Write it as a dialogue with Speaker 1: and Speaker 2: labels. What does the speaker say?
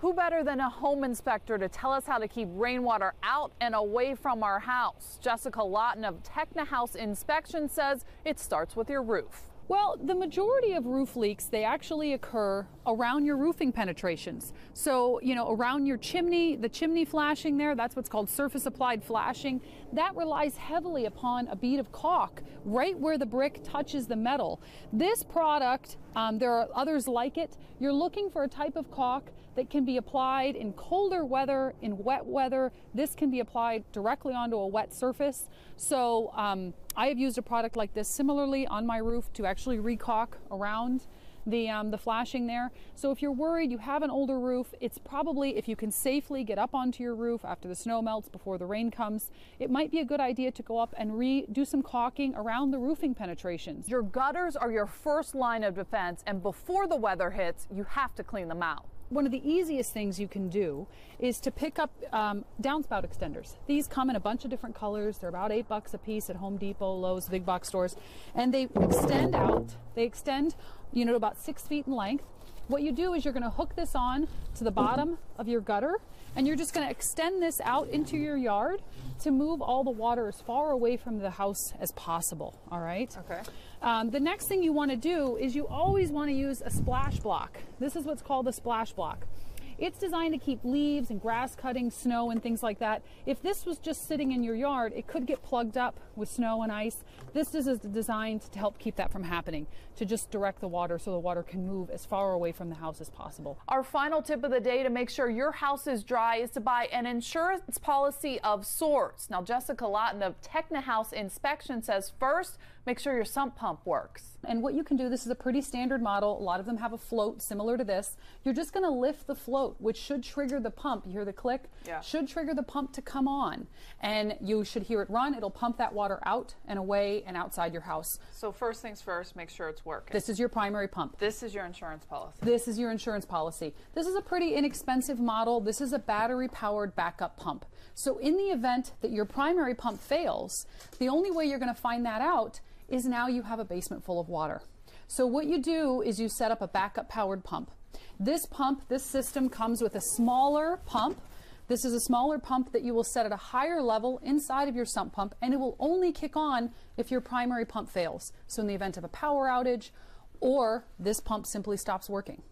Speaker 1: Who better than a home inspector to tell us how to keep rainwater out and away from our house? Jessica Lawton of Techna House Inspection says it starts with your roof.
Speaker 2: Well, the majority of roof leaks, they actually occur around your roofing penetrations. So, you know, around your chimney, the chimney flashing there, that's what's called surface applied flashing. That relies heavily upon a bead of caulk right where the brick touches the metal. This product, um, there are others like it. You're looking for a type of caulk that can be applied in colder weather, in wet weather. This can be applied directly onto a wet surface. So, um, I have used a product like this similarly on my roof to actually recaulk around the, um, the flashing there. So if you're worried you have an older roof, it's probably, if you can safely get up onto your roof after the snow melts, before the rain comes, it might be a good idea to go up and redo some caulking around the roofing penetrations.
Speaker 1: Your gutters are your first line of defense, and before the weather hits, you have to clean them out
Speaker 2: one of the easiest things you can do is to pick up um, downspout extenders. These come in a bunch of different colors. They're about eight bucks a piece at Home Depot, Lowe's, big box stores, and they extend out. They extend, you know, about six feet in length. What you do is you're going to hook this on to the bottom of your gutter and you're just going to extend this out into your yard to move all the water as far away from the house as possible. All right.
Speaker 1: Okay.
Speaker 2: Um, the next thing you want to do is you always want to use a splash block. This is what's called a splash block. It's designed to keep leaves and grass cutting, snow and things like that. If this was just sitting in your yard, it could get plugged up with snow and ice. This is designed to help keep that from happening, to just direct the water so the water can move as far away from the house as possible.
Speaker 1: Our final tip of the day to make sure your house is dry is to buy an insurance policy of sorts. Now, Jessica Lawton of Techna House Inspection says first, make sure your sump pump works.
Speaker 2: And what you can do, this is a pretty standard model. A lot of them have a float similar to this. You're just going to lift the float, which should trigger the pump. You hear the click?
Speaker 1: Yeah.
Speaker 2: Should trigger the pump to come on. And you should hear it run. It'll pump that water out and away and outside your house.
Speaker 1: So first things first, make sure it's working.
Speaker 2: This is your primary pump.
Speaker 1: This is your insurance policy.
Speaker 2: This is your insurance policy. This is a pretty inexpensive model. This is a battery powered backup pump. So in the event that your primary pump fails, the only way you're going to find that out is now you have a basement full of water. So what you do is you set up a backup powered pump. This pump, this system comes with a smaller pump. This is a smaller pump that you will set at a higher level inside of your sump pump and it will only kick on if your primary pump fails. So in the event of a power outage or this pump simply stops working.